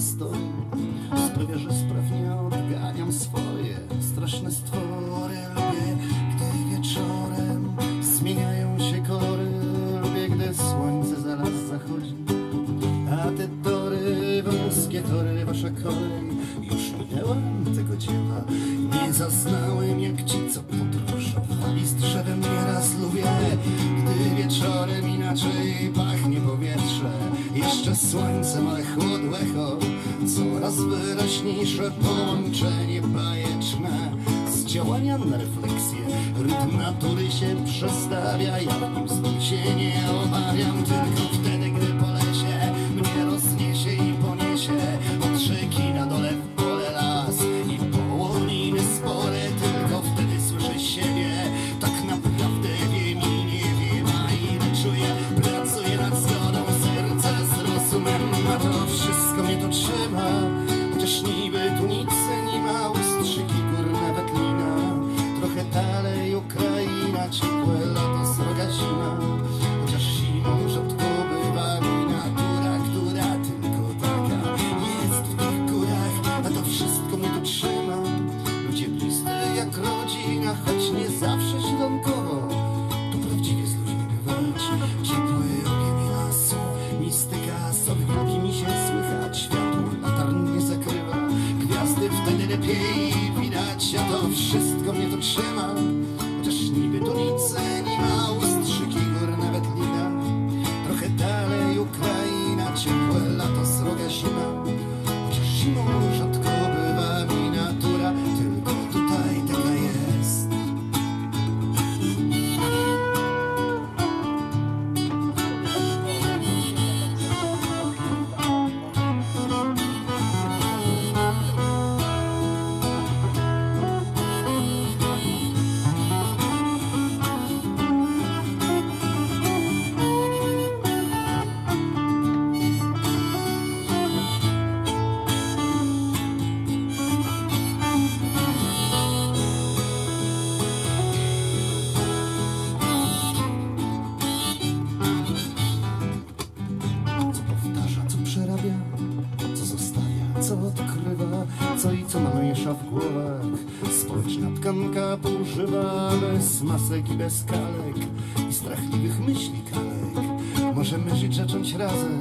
story sprawia, że sprawnie odganiam swoje straszne stwory. Lubię, gdy wieczorem zmieniają się kolory Lubię, gdy słońce zaraz zachodzi a te tory, wąskie tory, wasza kolej Już minęłam tego dzieła. Nie zaznałem jak ci, co podróżowali z drzewem. Nieraz lubię, gdy wieczorem inaczej pachnie Jeszcze słońcem, ale chłod echo Coraz wyraźniejsze połączenie bajeczne. Z działania na refleksję Rytm natury się przestawia. Ja w nim nie obawiam Tylko wtedy, nie zawsze śląkowo Tu prawdziwie z ludźmi bywać Ciepły ogień lasu. Mistyka sobie wielkimi się słychać. Światło latarni nie zakrywa. Gwiazdy wtedy lepiej widać. A to wszystko mnie tu trzyma. Chociaż niby tu nic nie ma miesza w głowach. Społeczna tkanka poużywa bez masek i bez kalek i strachliwych myśli kalek. Możemy żyć, zacząć razem,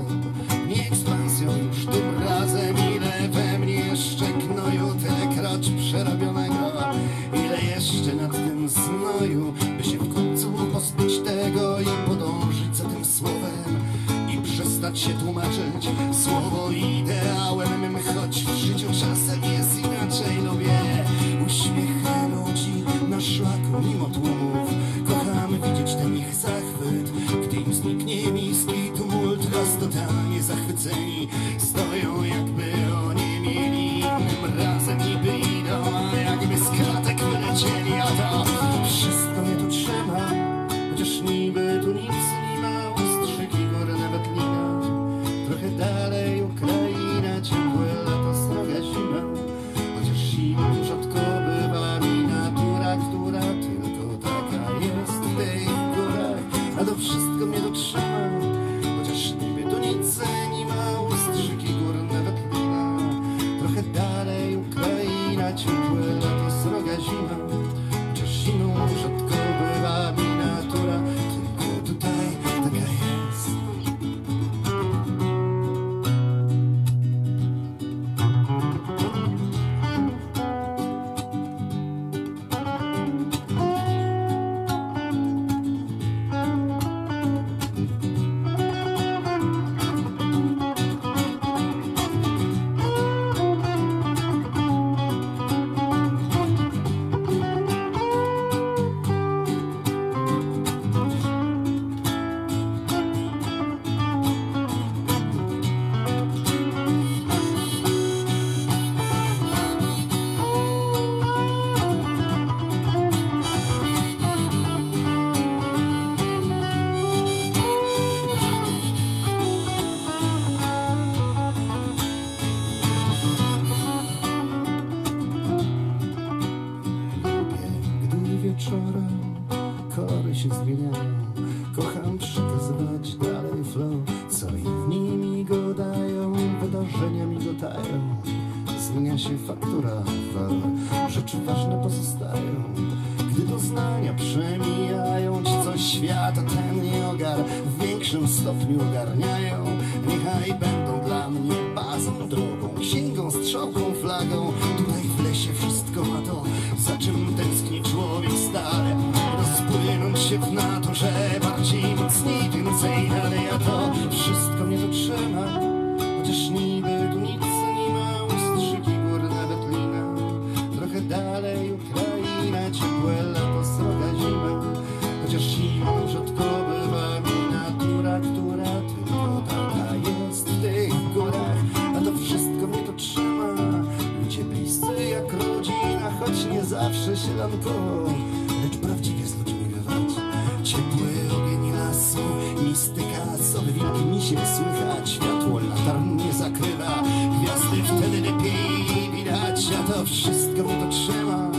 nie ekspansją już tym razem. Ile we mnie jeszcze gnoju, tyle krocz przerobionego. Ile jeszcze nad tym znoju, szlaku mimo tłumów Kocham widzieć ten ich zachwyt, gdy im zniknie miejski tumult Raz totalnie zachwyceni stoją jakby oni mieli. Razem niby idą, a jakby z kratek wylecieli Kocham przekazywać dalej flow. Co inni gadają, wydarzenia migotają Zmienia się faktura, walor Rzeczy ważne pozostają. Gdy doznania przemijają Ci coś świata ten nie ogar. W większym stopniu ogarniają. Niechaj będą dla mnie bazą, drogą Księgą, strzałką, flagą. Tutaj w lesie wszystko ma to Za czym stale Rozpłynąć się w naturze Bardziej, mocniej, więcej dalej A to wszystko mnie dotrzyma Chociaż niby tu nic nie ma Ustrzyki gór nawet lina. Trochę dalej Ukraina Ciepłe lato, sroga zima. Chociaż zimą rzadko bywa mi natura Która tylko taka jest w tych górach. A to wszystko mnie to trzyma. Ludzie bliscy jak rodzina Choć nie zawsze sielankowo Lecz misie słychać Światło latarń nie zakrywa. Gwiazdy wtedy lepiej widać A to wszystko to